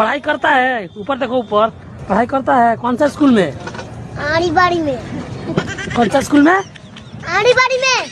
पढ़ाई करता है? ऊपर देखो ऊपर। पढ़ाई करता है? कौन सा स्कूल में? आड़ी बाड़ी में। कौन सा स्कूल में? आड़ी बाड़ी में।